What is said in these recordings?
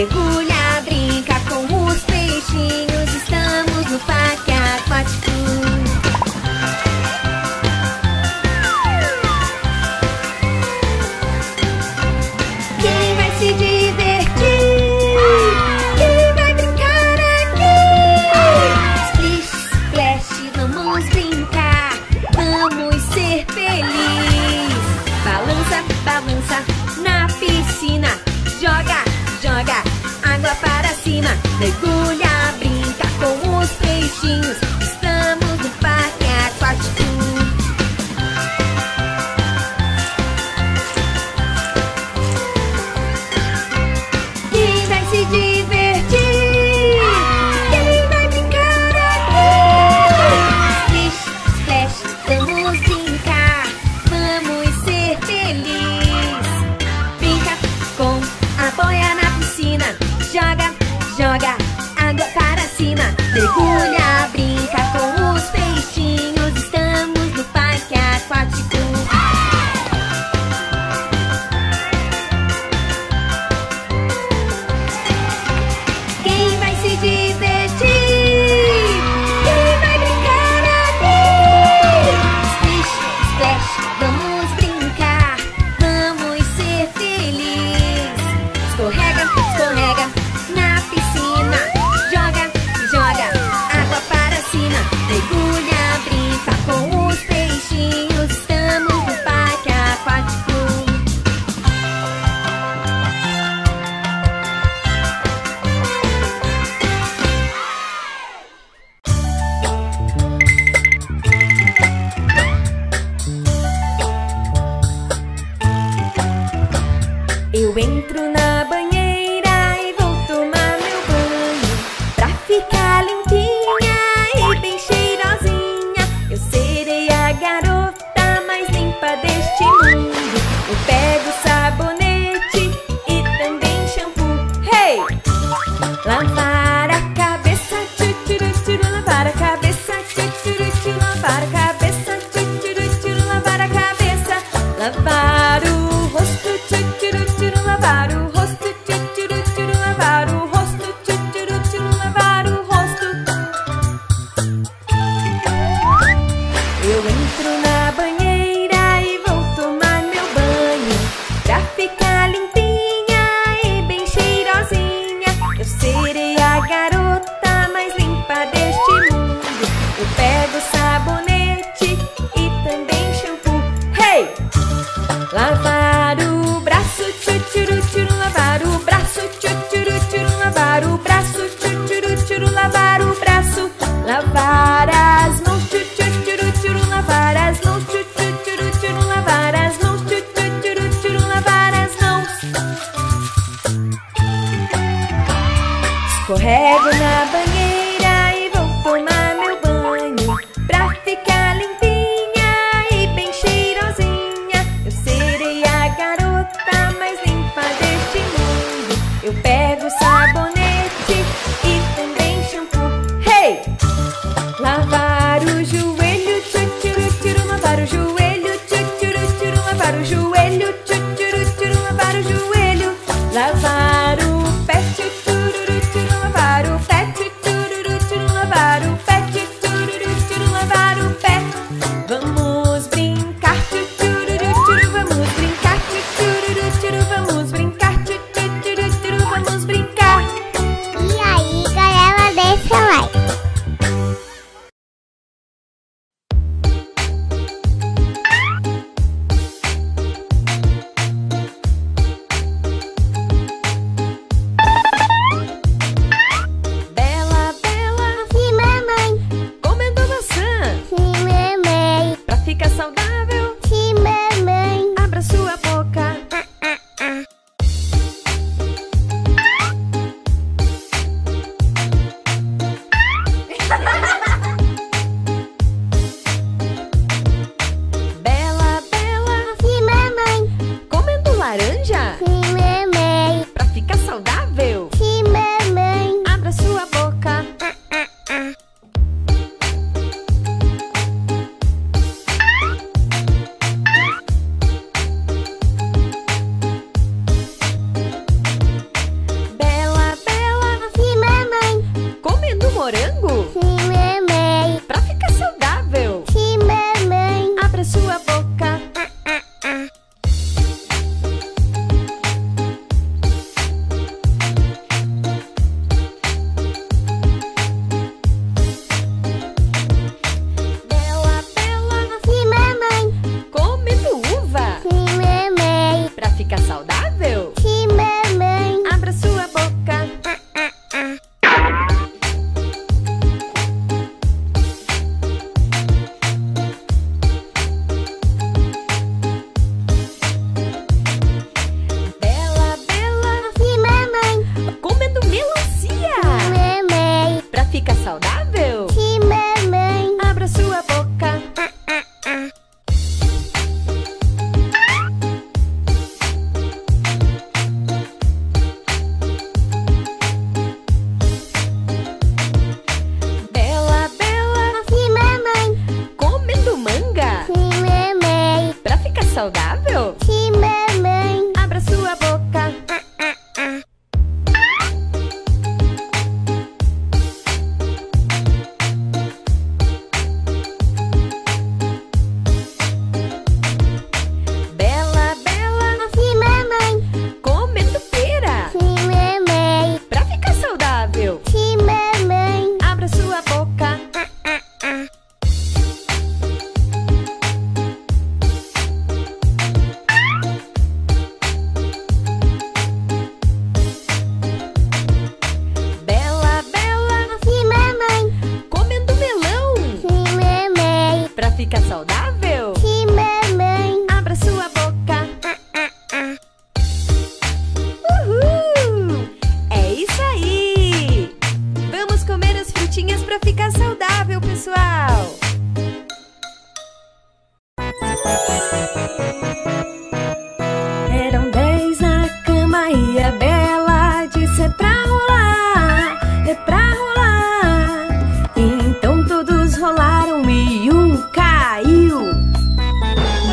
mergulha, brinca com os peixinhos. Estamos no parque. entro na banheira e vou tomar meu banho. Pra ficar limpinha e bem cheirosinha Eu serei a garota mais limpa deste mundo. Eu pego sabonete e também shampoo. Hey! Lavar a cabeça, tchuturu, tchuru, lavar a cabeça, tchuturu, tchuru, lavar a cabeça Life I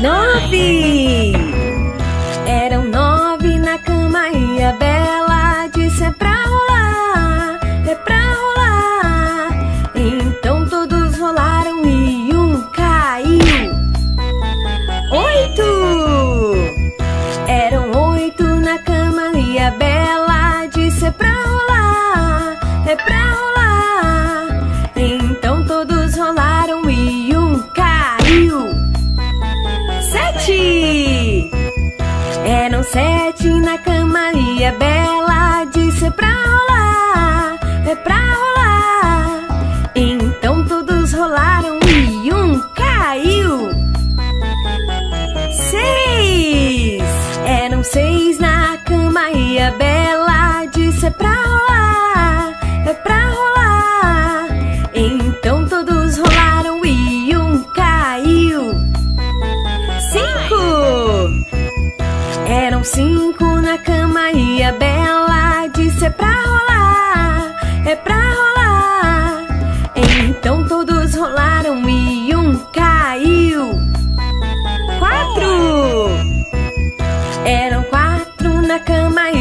Novi! sete. É Eram sete na cama e é bela. Disse pra rolar, é pra rolar. cinco na cama e a Bela disse: É pra rolar, é pra rolar. Então todos rolaram e um caiu. Quatro! Eram quatro na cama e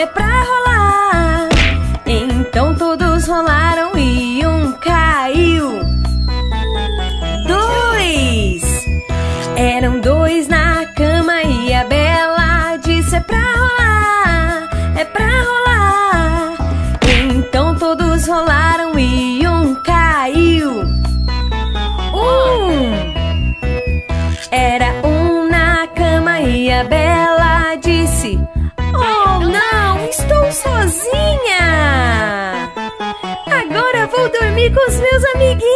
É pra rolar. com os meus amiguinhos!